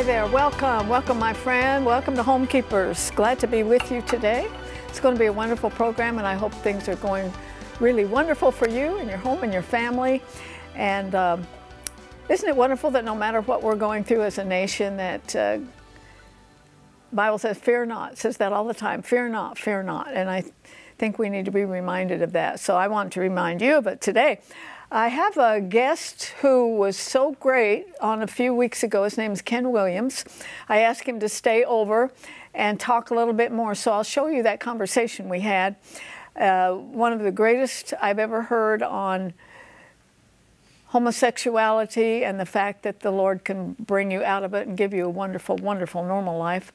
Hi there, welcome, welcome my friend, welcome to Homekeepers. Glad to be with you today. It's going to be a wonderful program and I hope things are going really wonderful for you and your home and your family. And um, isn't it wonderful that no matter what we're going through as a nation that uh, Bible says, fear not, says that all the time, fear not, fear not. And I think we need to be reminded of that. So I want to remind you of it today. I have a guest who was so great on a few weeks ago. His name is Ken Williams. I asked him to stay over and talk a little bit more. So I'll show you that conversation we had. Uh, one of the greatest I've ever heard on homosexuality and the fact that the Lord can bring you out of it and give you a wonderful, wonderful, normal life.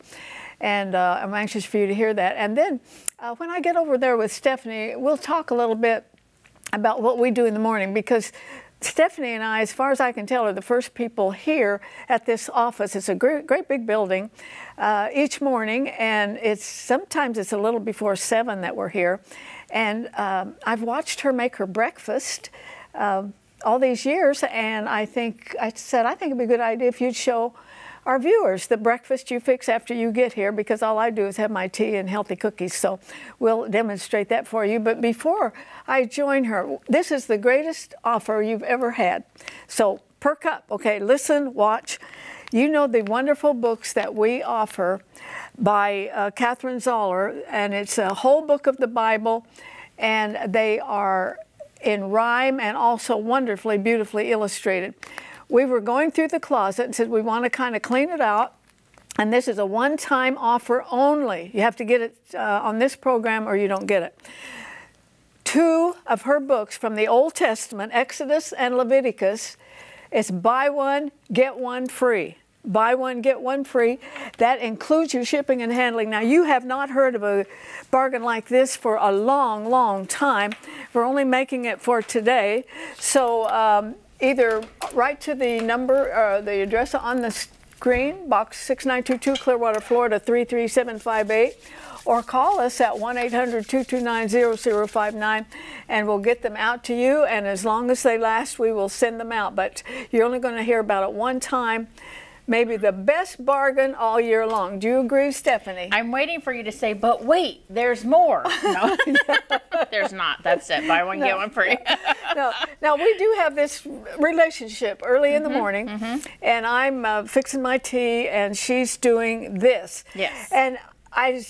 And uh, I'm anxious for you to hear that. And then uh, when I get over there with Stephanie, we'll talk a little bit about what we do in the morning because Stephanie and I, as far as I can tell, are the first people here at this office. It's a great, great big building uh, each morning, and it's sometimes it's a little before seven that we're here. And um, I've watched her make her breakfast uh, all these years, and I think I said I think it'd be a good idea if you'd show our viewers the breakfast you fix after you get here because all I do is have my tea and healthy cookies. So we'll demonstrate that for you. But before I join her, this is the greatest offer you've ever had. So perk up, okay? Listen, watch. You know the wonderful books that we offer by uh, Catherine Zoller, and it's a whole book of the Bible, and they are in rhyme and also wonderfully, beautifully illustrated we were going through the closet and said we want to kind of clean it out. And this is a one time offer only. You have to get it uh, on this program or you don't get it. Two of her books from the Old Testament, Exodus and Leviticus, it's buy one, get one free. Buy one, get one free. That includes your shipping and handling. Now, you have not heard of a bargain like this for a long, long time. We're only making it for today. So, um, either write to the number, uh, the address on the screen, box 6922 Clearwater, Florida 33758, or call us at 1 800 229 0059 and we'll get them out to you. And as long as they last, we will send them out. But you're only going to hear about it one time maybe the best bargain all year long. Do you agree, Stephanie? I'm waiting for you to say, but wait, there's more. No, there's not. That's it. Buy one, no, get one free. no. Now, we do have this relationship early in mm -hmm, the mm-hmm, morning, mm -hmm. and I'm uh, fixing my tea, and she's doing this. Yes. And I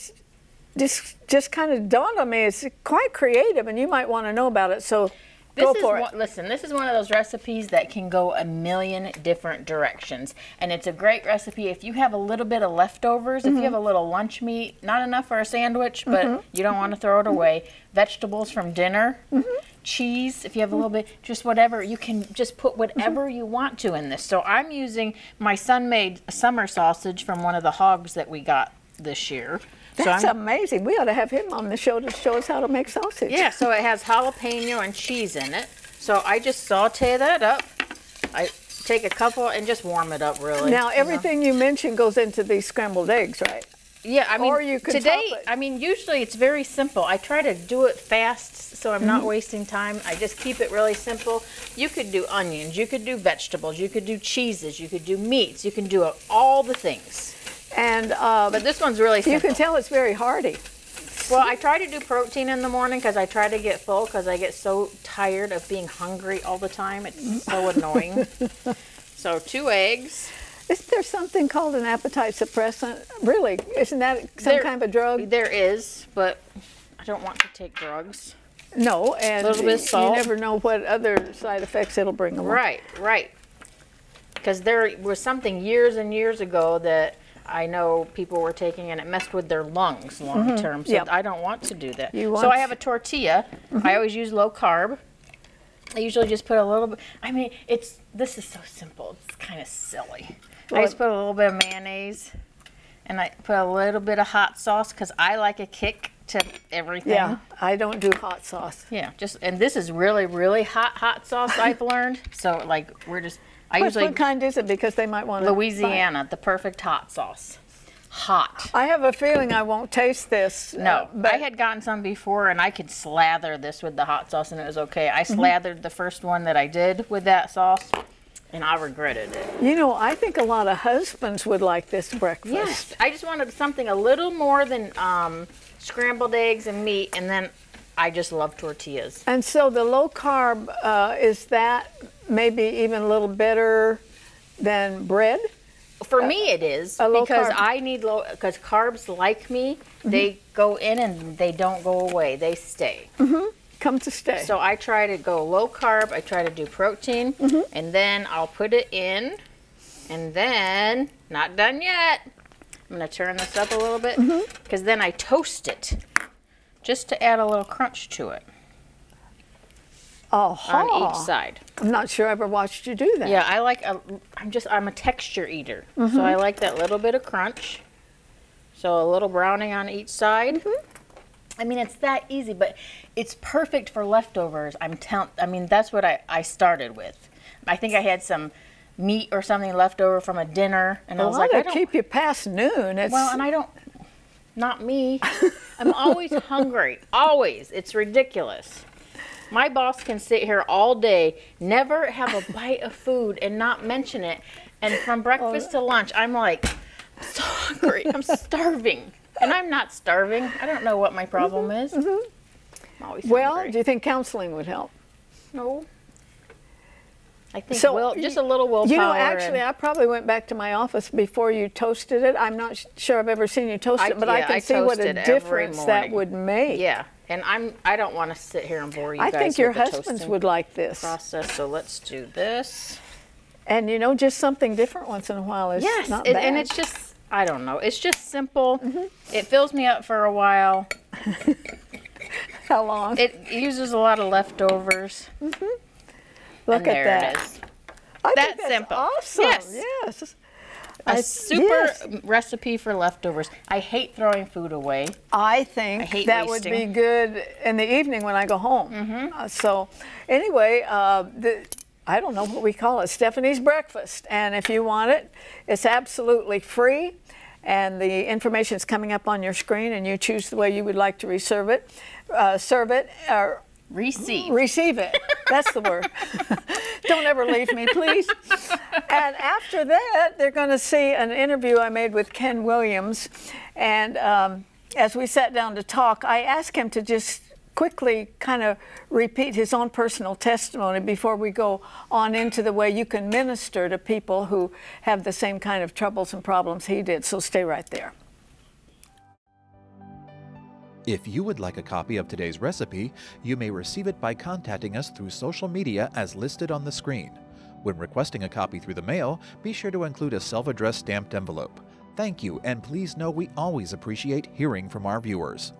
just, just kind of dawned on me, it's quite creative, and you might want to know about it. So this Go for is it. listen, this is one of those recipes that can go a million different directions. And it's a great recipe if you have a little bit of leftovers, mm -hmm. if you mm-hmm. have a little lunch meat, not enough for a sandwich, but mm -hmm. you don't want to throw it away. Vegetables from dinner, mm -hmm. cheese, if you have a little bit, just whatever. You can just put whatever mm-hmm. you want to in this. So I'm using, my son made summer sausage from one of the hogs that we got this year. That's so amazing. We ought to have him on the show to show us how to make sausage. Yeah, so it has jalapeno and cheese in it. So I just saute that up. I take a couple and just warm it up really. Now everything you, know? you mentioned goes into these scrambled eggs, right? Yeah, I mean, or you could today, I mean, usually it's very simple. I try to do it fast so I'm mm -hmm. not mm-hmm. wasting time. I just keep it really simple. You could do onions, you could do vegetables, you could do cheeses, you could do meats, you can do all the things. And uh, but this one's really simple. You can tell it's very hearty. Well, I try to do protein in the morning because I try to get full because I get so tired of being hungry all the time. It's so annoying. so two eggs. Is there something called an appetite suppressant? Really? Isn't that some there, kind of a drug? There is, but I don't want to take drugs. No, and a little bit of salt. you never know what other side effects it'll bring along. Right, right. Because there was something years and years ago that I know people were taking and it messed with their lungs long mm -hmm. term. So yep. I don't want to do that. so I have a tortilla. Mm -hmm. I mm-hmm. always use low carb. I usually just put a little bit. I mean, it's this is so simple. It's kind of silly. Well, I just put a little bit of mayonnaise, and I put a little bit of hot sauce because I like a kick to everything. Yeah, I don't do hot sauce. Yeah, just and this is really really hot hot sauce I've learned. So like we're just I what, usually what kind is it? Because they might want to. Louisiana, the perfect hot sauce. Hot. I have a feeling I won't taste this. Uh, no, uh, but I had gotten some before, and I could slather this with the hot sauce, and it was okay. I mm -hmm. slathered the first one that I did with that sauce, and I regretted it. You know, I think a lot of husbands would like this breakfast. Yes, I just wanted something a little more than um, scrambled eggs and meat, and then I just love tortillas. And so the low carb uh, is that maybe even a little better than bread? For uh, me, it is because. I need low because carbs like me, mm-hmm. they go in and they don't go away; they stay. Mm-hmm. Come to stay. So I try to go low carb. I try to do protein, mm-hmm. and then I'll put it in, and then not done yet. I'm gonna turn this up a little bit because mm-hmm. then I toast it just to add a little crunch to it. Oh, on each side. I'm not sure I ever watched you do that. Yeah, I like. A, I'm just. I'm a texture eater, mm -hmm. so I like that little bit of crunch. So a little browning on each side. Mm -hmm. I mean, it's that easy, but it's perfect for leftovers. I'm telling. I mean, that's what I I started with. I think I had some meat or something left over from a dinner, and well, I was like, I don't keep you past noon. It's... Well, and I don't. Not me. I'm always hungry. Always. It's ridiculous. My boss can sit here all day, never have a bite of food and not mention it. And from breakfast to lunch, I'm like, so hungry. I'm starving. And I'm not starving. I don't know what my problem mm-hmm, is. Mm-hmm. well, hungry. do you think counseling would help? No. I think so, will, just a little willpower. You know, actually, I probably went back to my office before you toasted it. I'm not sure I've ever seen you toast I, it, but yeah, I can I see what a difference that would make. Yeah, and I'm I don't want to sit here and bore you I guys. I think your husbands would like this process. So let's do this. And you know, just something different once in a while is yes, not it, bad. and it's just I don't know. It's just simple. Mm -hmm. It fills me up for a while. How long? It uses a lot of leftovers. Mm -hmm. Look and at that. It is. I that's, that's simple. Awesome. Yes. Yes. A super yes. recipe for leftovers. I hate throwing food away. I think I that wasting. would be good in the evening when I go home. Mm -hmm. uh, so, anyway, uh, the, I don't know what we call it, Stephanie's Breakfast. And if you want it, it's absolutely free. And the information is coming up on your screen, and you choose the way you would like to reserve it, uh, serve it, or Receive. Receive it. That's the word. Don't ever leave me, please. And after that, they're going to see an interview I made with Ken Williams. And um, as we sat down to talk, I asked him to just quickly kind of repeat his own personal testimony before we go on into the way you can minister to people who have the same kind of troubles and problems he did. So stay right there. If you would like a copy of today's recipe, you may receive it by contacting us through social media as listed on the screen. When requesting a copy through the mail, be sure to include a self-addressed stamped envelope. Thank you, and please know we always appreciate hearing from our viewers.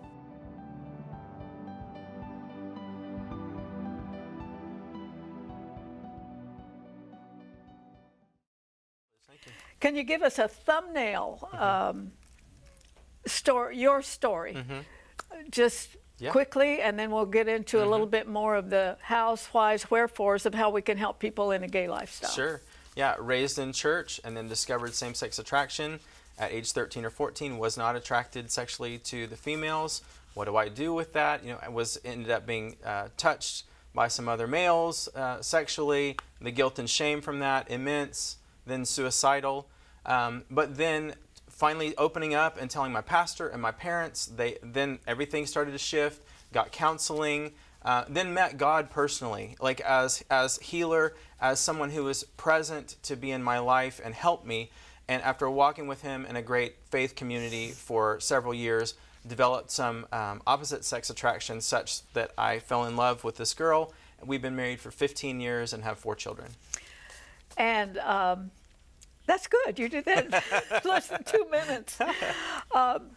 Can you give us a thumbnail mm -hmm. um, story, your story? Mm -hmm just yeah. quickly, and then we'll get into mm -hmm. a little bit more of the hows, whys, wherefores of how we can help people in a gay lifestyle. Sure. Yeah, raised in church and then discovered same-sex attraction at age 13 or 14. Was not attracted sexually to the females. What do I do with that? You know, I was ended up being uh, touched by some other males uh, sexually. The guilt and shame from that immense. Then suicidal. Um, but then finally opening up and telling my pastor and my parents, they then everything started to shift. Got counseling, uh, then met God personally, like as as healer, as someone who was present to be in my life and help me. And after walking with Him in a great faith community for several years, developed some um, opposite sex attraction such that I fell in love with this girl. We've been married for 15 years and have four children. And um, that's good. You did that in less than two minutes. Um,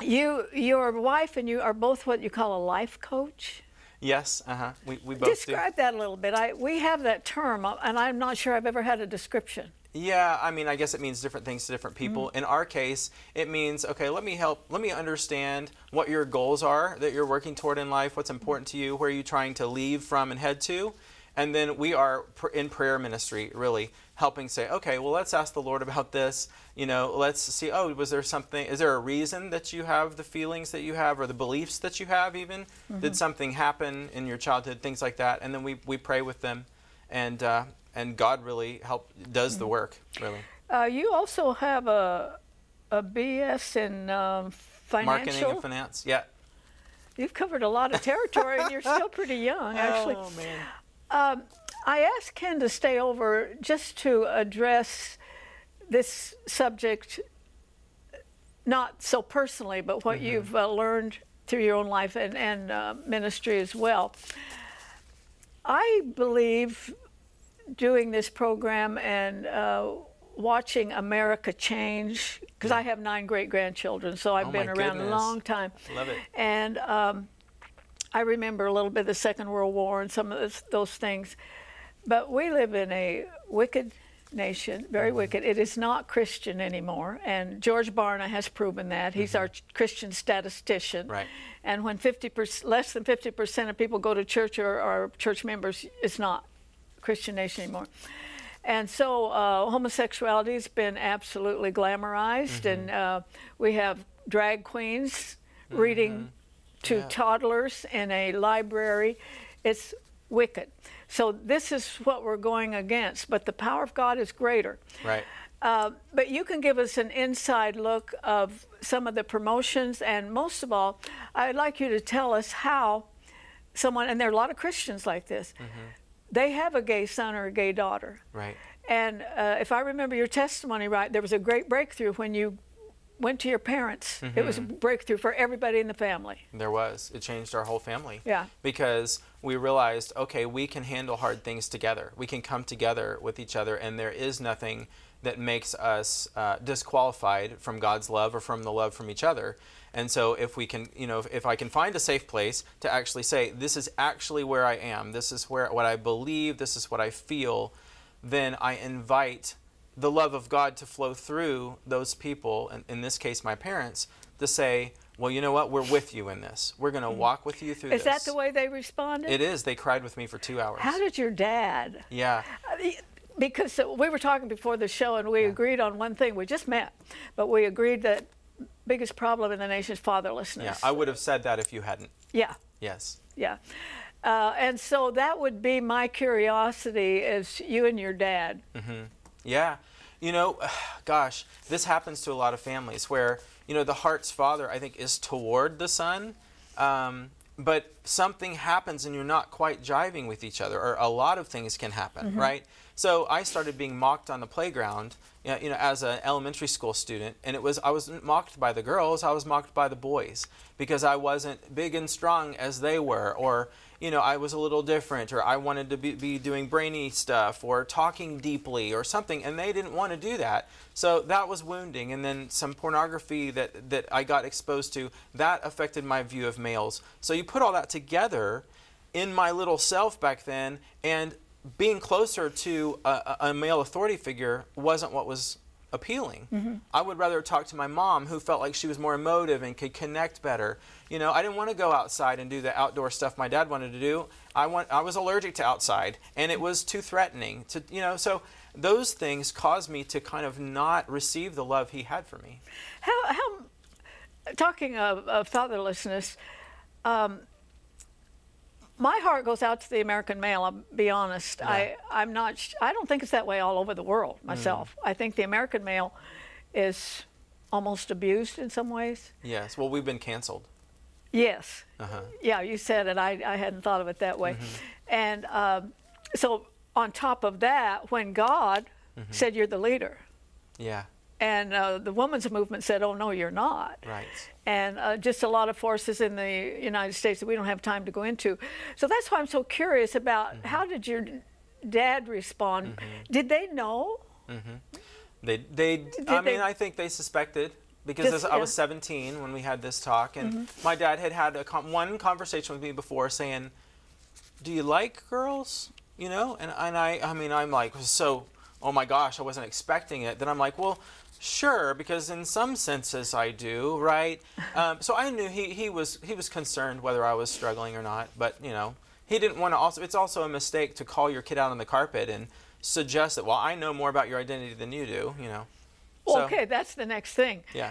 you, your wife, and you are both what you call a life coach. Yes, uh huh. We, we both describe do. that a little bit. I we have that term, uh, and I'm not sure I've ever had a description. Yeah, I mean, I guess it means different things to different people. Mm. In our case, it means okay. Let me help. Let me understand what your goals are that you're working toward in life. What's important to you? Where are you trying to leave from and head to? And then we are in prayer ministry, really helping say, okay, well, let's ask the Lord about this. You know, let's see, oh, was there something, is there a reason that you have the feelings that you have or the beliefs that you have even? Mm -hmm. Did something happen in your childhood, things like that? And then we, we pray with them. And uh, and God really help does the work really. Uh, you also have a a BS in um, financial marketing and finance. Yeah. You've covered a lot of territory, and you're still pretty young, actually. Oh man. Um, I asked Ken to stay over just to address this subject, not so personally, but what mm-hmm. you've uh, learned through your own life and, and uh, ministry as well. I believe doing this program and uh, watching America change, because yeah. I have nine great grandchildren, so I've oh been around goodness. a long time. Love it. And um, I remember a little bit of the Second World War and some of this, those things. But we live in a wicked nation, very mm-hmm. wicked. It is not Christian anymore, and George Barna has proven that. He's mm-hmm. our Christian statistician. Right. And when 50%, less than 50% of people go to church or are church members, it's not Christian nation anymore. And so uh, homosexuality has been absolutely glamorized, mm-hmm. and uh, we have drag queens reading mm-hmm. To yeah. toddlers in a library. It's wicked. So this is what we're going against, but the power of God is greater. Right. Uh, but you can give us an inside look of some of the promotions, and most of all, I'd like you to tell us how someone, and there are a lot of Christians like this, mm-hmm. they have a gay son or a gay daughter. Right. And uh, if I remember your testimony right, there was a great breakthrough when you went to your parents. Mm-hmm. It was a mm-hmm. breakthrough for everybody in the family. There was. It changed our whole family. Yeah. Because we realized, okay, we can handle hard things together. We can come together with each other, and there is nothing that makes us uh, disqualified from God's love or from the love from each other. And so, if we can, you know, if, if I can find a safe place to actually say, this is actually where I am, this is where what I believe, this is what I feel, then I invite the love of God to flow through those people, and in this case, my parents, to say, well, you know what? We're with you in this. We're going to mm-hmm. walk with you through is this. Is that the way they responded? It is. They cried with me for two hours. How did your dad? Yeah. Because we were talking before the show, and we yeah. agreed on one thing. We just met, but we agreed that biggest problem in the nation is fatherlessness. Yeah, I would have said that if you hadn't. Yeah. Yes. Yeah. Uh, and so that would be my curiosity as you and your dad. Mm-hmm. Yeah. You know, gosh, this happens to a lot of families where, you know, the heart's father, I think, is toward the son. Um, but something happens and you're not quite jiving with each other, or a lot of things can happen, mm-hmm. right? So I started being mocked on the playground, you know, as an elementary school student, and it was I wasn't mocked by the girls, I was mocked by the boys because I wasn't big and strong as they were, or you know, I was a little different, or I wanted to be, be doing brainy stuff, or talking deeply, or something, and they didn't want to do that. So that was wounding. And then some pornography that, that I got exposed to, that affected my view of males. So you put all that together in my little self back then, and being closer to a, a male authority figure wasn't what was appealing. Mm-hmm. I would rather talk to my mom who felt like she was more emotive and could connect better. You know, I didn't want to go outside and do the outdoor stuff my dad wanted to do. I want I was allergic to outside and it was too threatening to you know, so those things caused me to kind of not receive the love he had for me. How how talking of, of fatherlessness um, my heart goes out to the American male. I'll be honest. Yeah. I I'm not. I don't think it's that way all over the world myself. Mm. I think the American male is almost abused in some ways. Yes. Well, we've been canceled. Yes. Uh-huh. Yeah, you said it. I, I hadn't thought of it that way. Mm-hmm. And um, so, on top of that, when God mm-hmm. said, You're the leader. Yeah. And uh, the women's movement said, "Oh no, you're not." Right. And uh, just a lot of forces in the United States that we don't have time to go into. So that's why I'm so curious about mm-hmm. how did your dad respond? Mm-hmm. Did they know? Mm-hmm. They, they. Did I they, mean, I think they suspected because just, I was 17 when we had this talk, and mm-hmm. my dad had had a com- one conversation with me before saying, "Do you like girls?" You know, and and I, I mean, I'm like so. Oh my gosh, I wasn't expecting it. Then I'm like, well, Sure, because in some senses I do, right? Um, so I knew he, he was he was concerned whether I was struggling or not, but you know he didn't want to. Also, it's also a mistake to call your kid out on the carpet and suggest that. Well, I know more about your identity than you do. You know. So, okay, that's the next thing. Yeah.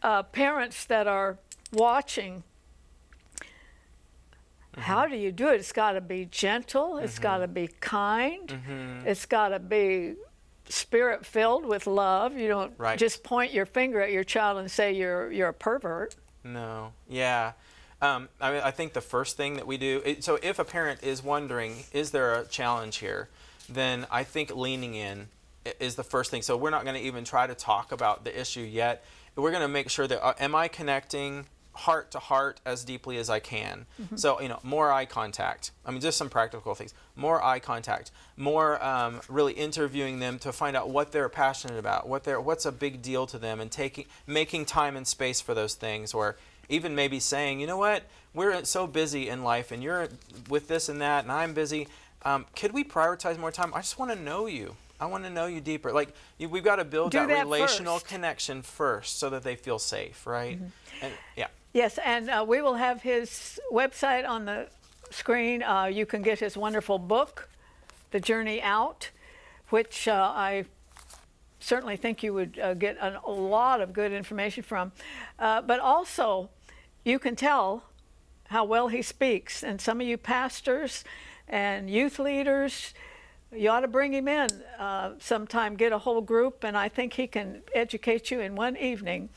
Uh, parents that are watching Mm-hmm. How do you do it? It's got to be gentle. It's mm-hmm. got to be kind. Mm-hmm. It's got to be spirit filled with love. You don't right. just point your finger at your child and say you're you're a pervert. No. Yeah. Um, I mean, I think the first thing that we do. It, so, if a parent is wondering, is there a challenge here? Then I think leaning in is the first thing. So we're not going to even try to talk about the issue yet. We're going to make sure that uh, am I connecting heart to heart as deeply as I can. Mm-hmm. So, you know, more eye contact. I mean, just some practical things. More eye contact. More um, really interviewing them to find out what they're passionate about, what they're, what's a big deal to them, and taking, making time and space for those things. Or even maybe saying, you know what, we're so busy in life, and you're with this and that, and I'm busy. Um, could we prioritize more time? I just want to know you. I want to know you deeper. Like you, we've got to build that, that, relational first. connection first, so that they feel safe, right? Mm-hmm. And, yeah. Yes, and uh, we will have his website on the screen. Uh, you can get his wonderful book, The Journey Out, which uh, I certainly think you would uh, get a, a, lot of good information from. Uh, but also, you can tell how well he speaks. And some of you pastors and youth leaders, you ought to bring him in uh, sometime, get a whole group, and I think he can educate you in one evening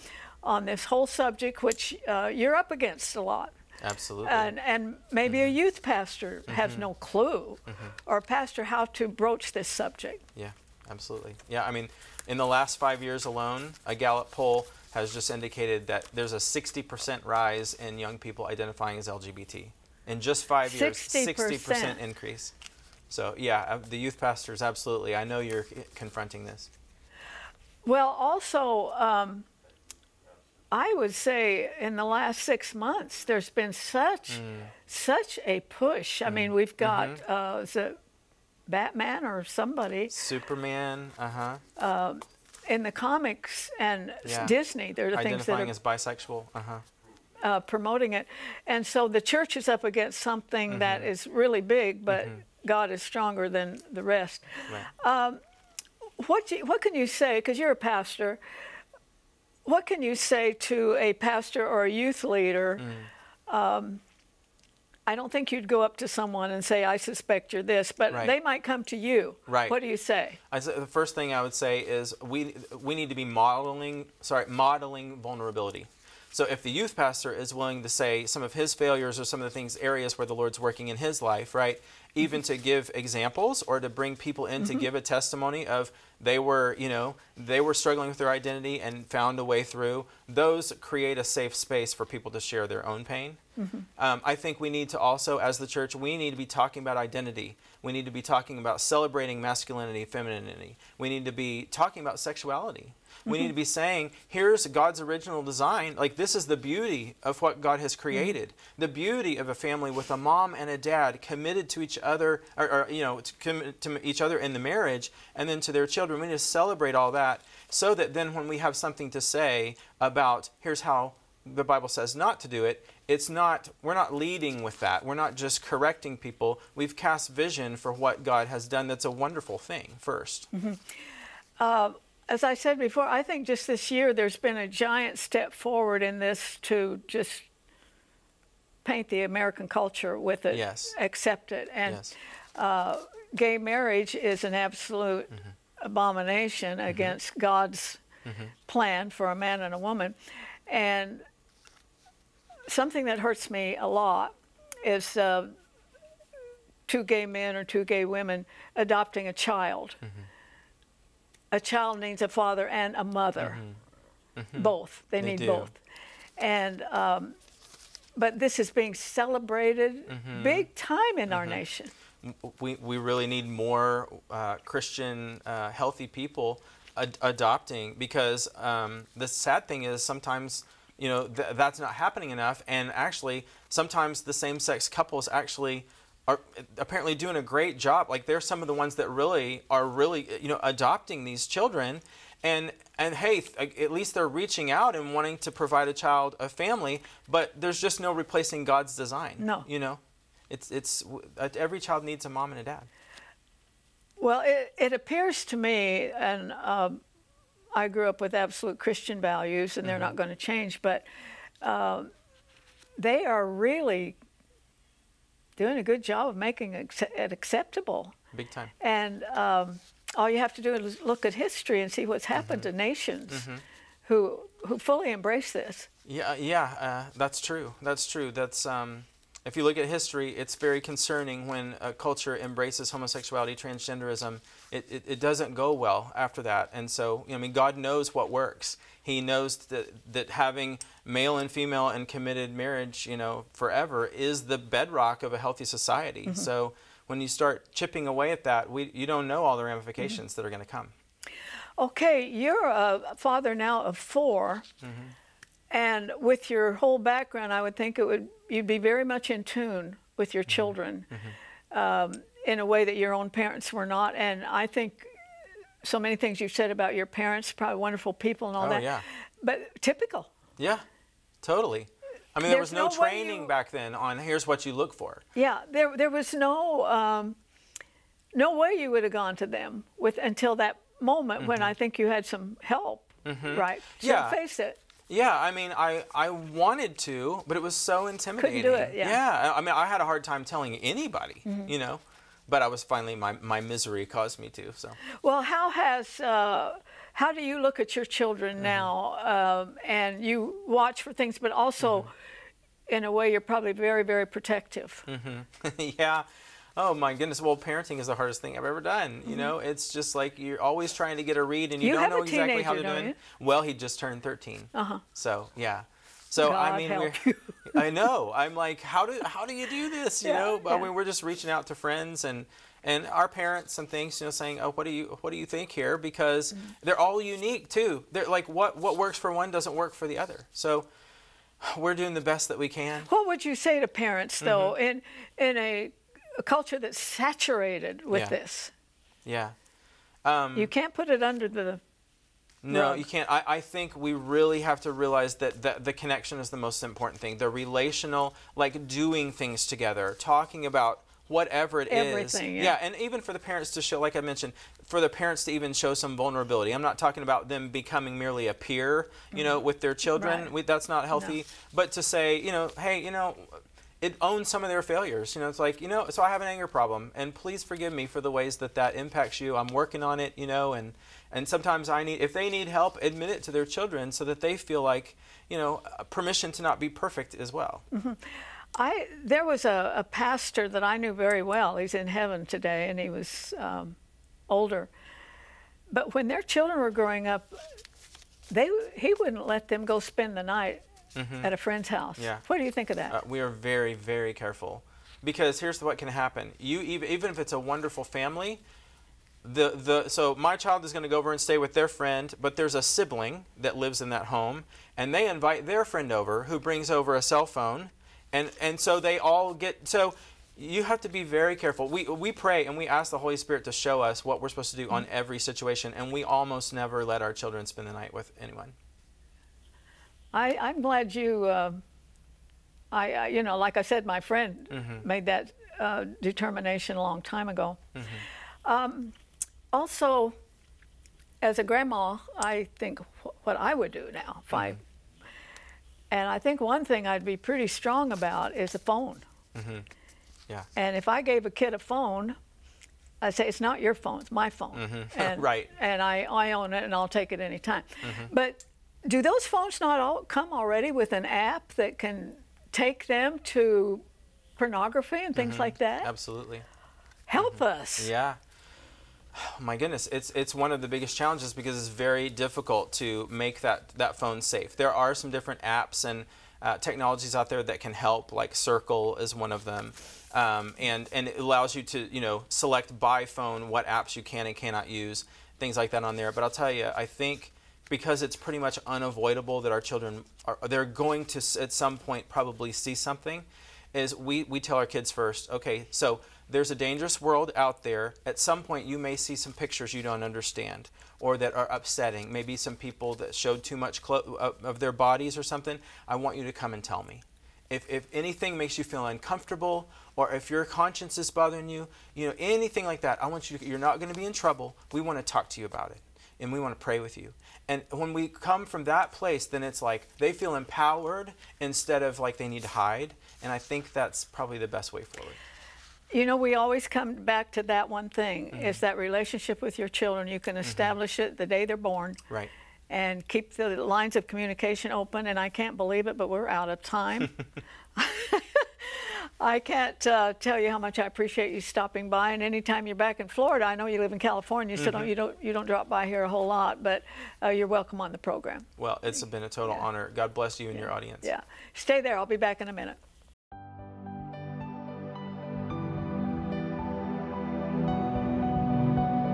on this whole subject, which uh, you're up against a lot. Absolutely. And, and maybe mm-hmm. a youth pastor mm-hmm. has no clue, mm-hmm. or a pastor how to broach this subject. Yeah, absolutely. Yeah, I mean, in the last five years alone, a Gallup poll has just indicated that there's a 60% rise in young people identifying as LGBT. In just five 60%. years, 60% increase. So, yeah, uh, the youth pastors, absolutely. I know you're confronting this. Well, also, um, I would say in the last six months, there's been such mm. such a push. I mean, mm. we've got mm-hmm. uh, is it Batman or somebody? Superman. Uh-huh. Uh, in the comics and yeah. Disney, they're the things that are as bisexual. Uh-huh. Uh, promoting it, and so the church is up against something mm-hmm. that is really big, but mm-hmm. God is stronger than the rest. Right. Um, what you, what can you say? Because you're a pastor what can you say to a pastor or a youth leader? Mm. Um, I don't think you'd go up to someone and say, "I suspect you're this," but right. they might come to you. Right. What do you say? I, the first thing I would say is we we need to be modeling sorry modeling vulnerability. So if the youth pastor is willing to say some of his failures or some of the things areas where the Lord's working in his life, right? Even mm-hmm. to give examples or to bring people in mm-hmm. to give a testimony of they were, you know, they were struggling with their identity and found a way through. Those create a safe space for people to share their own pain. Mm-hmm. Um, I think we need to also, as the church, we need to be talking about identity. We need to be talking about celebrating masculinity, femininity. We need to be talking about sexuality. We need to be saying, here's God's original design. Like, this is the beauty of what God has created. Mm-hmm. The beauty of a family with a mom and a dad committed to each other, or, or you know, to, to each other in the marriage, and then to their children. We need to celebrate all that so that then when we have something to say about, here's how the Bible says not to do it, it's not, we're not leading with that. We're not just correcting people. We've cast vision for what God has done that's a wonderful thing 1st mm-hmm. uh, as I said before, I think just this year there's been a giant step forward in this to just paint the American culture with it, yes. accept it. And yes. uh, gay marriage is an absolute mm-hmm. abomination mm-hmm. against God's mm-hmm. plan for a man and a woman. And something that hurts me a lot is uh, two gay men or two gay women adopting a child. A child needs a father and a mother, mm-hmm. Mm-hmm. both. They, they need do. both. And um, but this is being celebrated mm-hmm. big time in our mm-hmm. nation. We, we really need more uh, Christian, uh, healthy people ad- adopting because um, the sad thing is sometimes you know th- that's not happening enough, and actually sometimes the same-sex couples actually are apparently doing a great job. Like they're some of the ones that really are really you know adopting these children, and and hey, at least they're reaching out and wanting to provide a child a family. But there's just no replacing God's design. No, you know, it's it's every child needs a mom and a dad. Well, it, it appears to me, and um, I grew up with absolute Christian values, and they're mm-hmm. not going to change, but. Uh, they are really doing a good job of making it acceptable. Big time. And um, all you have to do is look at history and see what's happened mm-hmm. to nations mm-hmm. who who fully embrace this. Yeah, yeah, uh, that's true. That's true. That's um, if you look at history, it's very concerning when a culture embraces homosexuality, transgenderism. It, it, it, doesn't go well after that. And so, you know, I mean, God knows what works. He knows that, that having male and female and committed marriage, you know, forever is the bedrock of a healthy society. Mm-hmm. So when you start chipping away at that, we, you don't know all the ramifications mm-hmm. that are going to come. Okay, you're a father now of 4 mm-hmm. And with your whole background, I would think it would you'd be very much in tune with your mm-hmm. children mm-hmm. um, in a way that your own parents were not. And I think so many things you've said about your parents, probably wonderful people and all oh, that. Yeah. But typical. Yeah, totally. I mean, there was no, no training you, back then on here's what you look for. Yeah, there there was no um, no way you would have gone to them with until that moment mm-hmm. when I think you had some help, mm-hmm. right? So yeah. face it. Yeah, I mean, I, I wanted to, but it was so intimidating. Couldn't do it, yeah. Yeah, I mean, I had a hard time telling anybody, mm-hmm. you know, but I was finally, my, my misery caused me to, so. Well, how has, uh, how do you look at your children mm-hmm. now um, and you watch for things, but also mm-hmm. in a way you're probably very, very protective? Mm-hmm. yeah, oh my goodness, well, parenting is the hardest thing I've ever done. You mm-hmm. know, it's just like you're always trying to get a read and you, you don't know exactly teenager, how to do it. Well, he just turned 13. Uh-huh. So, yeah. So God I mean. I know. I'm like, how do how do you do this? You yeah, know, yeah. I mean, we're just reaching out to friends and and our parents and things, you know, saying, oh, what do you what do you think here? Because mm-hmm. they're all unique too. They're like what what works for one doesn't work for the other. So we're doing the best that we can. What would you say to parents though mm-hmm. in in a a culture that's saturated with yeah. this. Yeah. Um, you can't put it under the. No, rug. you can't. I, I think we really have to realize that the, the connection is the most important thing. The relational, like doing things together, talking about whatever it Everything, is. Yeah. and even for the parents to show, like I mentioned, for the parents to even show some vulnerability. I'm not talking about them becoming merely a peer, you know, mm-hmm. with their children. Right. We, that's not healthy. No. But to say, you know, hey, you know, it owns some of their failures. You know, it's like, you know, so I have an anger problem, and please forgive me for the ways that that impacts you. I'm working on it, you know, and and sometimes I need, if they need help, admit it to their children so that they feel like, you know, permission to not be perfect as well. Mm-hmm. I there was a, a, pastor that I knew very well. He's in heaven today, and he was um, older. But when their children were growing up, they he wouldn't let them go spend the night mm-hmm. at a friend's house. Yeah. What do you think of that? Uh, we are very, very careful because here's what can happen. You even, even if it's a wonderful family, the the so my child is going to go over and stay with their friend, but there's a sibling that lives in that home, and they invite their friend over who brings over a cell phone, and and so they all get so. You have to be very careful. We, we pray and we ask the Holy Spirit to show us what we're supposed to do on mm-hmm. every situation, and we almost never let our children spend the night with anyone. I, I'm glad you, uh, I, I, you know, like I said, my friend mm-hmm. made that uh, determination a long time ago. Mm-hmm. Um, also, as a grandma, I think wh- what I would do now, if I, mm-hmm. and I think one thing I'd be pretty strong about is a phone. Mm-hmm. Yeah. And if I gave a kid a phone, I say it's not your phone, it's my phone. Mm-hmm. And, right. And I, I own it, and I'll take it anytime. Mm-hmm. But do those phones not all come already with an app that can take them to pornography and things mm-hmm. like that? Absolutely. Help mm-hmm. us. Yeah. Oh, my goodness, it's it's one of the biggest challenges because it's very difficult to make that that phone safe. There are some different apps and uh, technologies out there that can help, like Circle is one of them, um, and and it allows you to you know select by phone what apps you can and cannot use, things like that on there. But I'll tell you, I think because it's pretty much unavoidable that our children are they're going to at some point probably see something is we, we tell our kids first okay so there's a dangerous world out there. At some point you may see some pictures you don't understand or that are upsetting. Maybe some people that showed too much of their bodies or something. I want you to come and tell me. If, if anything makes you feel uncomfortable or if your conscience is bothering you you know anything like that i want you to you're not going to be in trouble. We want to talk to you about it and we want to pray with you and when we come from that place, then it's like they feel empowered instead of like they need to hide. And I think that's probably the best way forward. You know, we always come back to that one thing mm-hmm. is that relationship with your children. You can mm-hmm. establish mm-hmm. it the day they're born. Right. And keep the lines of communication open. And I can't believe it, but we're out of time. I can't uh, tell you how much I appreciate you stopping by. And anytime you're back in Florida, I know you live in California, so mm-hmm. don't, you don't you don't drop by here a whole lot, but uh, you're welcome on the program. Well, it's been a total yeah. honor. God bless you and yeah. your audience. Yeah, stay there. I'll be back in a minute.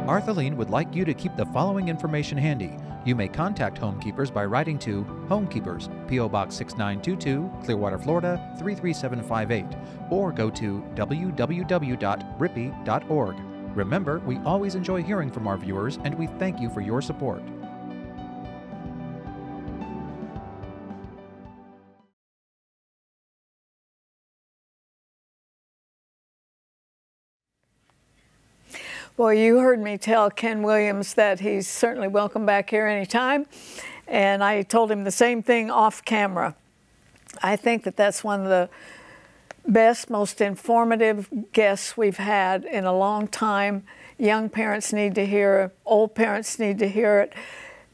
Arthelene would like you to keep the following information handy. You may contact Homekeepers by writing to Homekeepers, P.O. Box 6922, Clearwater, Florida 33758, or go to www.rippy.org. Remember, we always enjoy hearing from our viewers and we thank you for your support. Well, you heard me tell Ken Williams that he's certainly welcome back here anytime. And I told him the same thing off camera. I think that that's one of the best, most informative guests we've had in a long time. Young parents need to hear it, old parents need to hear it.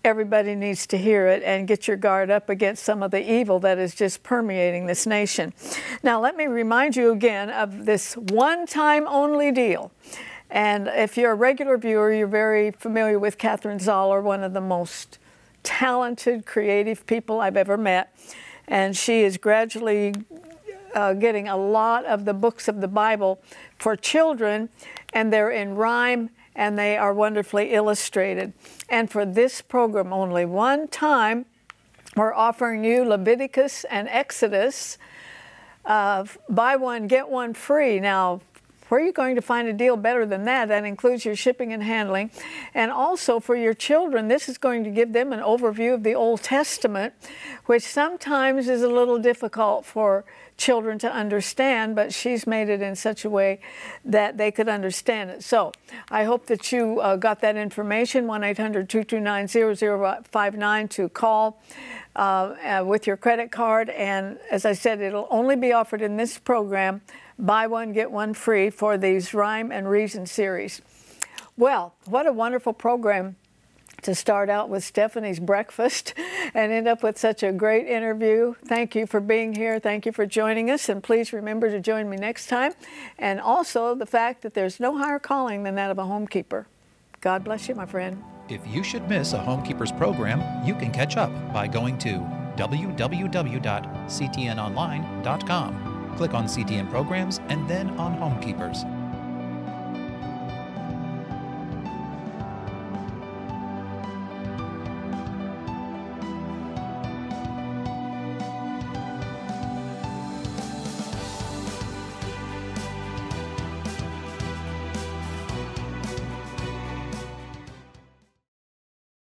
Everybody needs to hear it and get your guard up against some of the evil that is just permeating this nation. Now, let me remind you again of this one time only deal. And if you're a regular viewer, you're very familiar with Catherine Zoller, one of the most talented, creative people I've ever met. And she is gradually uh, getting a lot of the books of the Bible for children, and they're in rhyme and they are wonderfully illustrated. And for this program, only one time, we're offering you Leviticus and Exodus. Uh, buy one, get one free. Now, where are you going to find a deal better than that? That includes your shipping and handling. And also for your children, this is going to give them an overview of the Old Testament, which sometimes is a little difficult for children to understand, but she's made it in such a way that they could understand it. So I hope that you uh, got that information 1 800 229 0059 to call. Uh, uh, with your credit card, and as I said, it'll only be offered in this program buy one, get one free for these Rhyme and Reason series. Well, what a wonderful program to start out with Stephanie's breakfast and end up with such a great interview. Thank you for being here. Thank you for joining us. And please remember to join me next time. And also the fact that there's no higher calling than that of a homekeeper. God bless you, my friend. If you should miss a Homekeepers program, you can catch up by going to www.ctnonline.com. Click on CTN Programs and then on Homekeepers.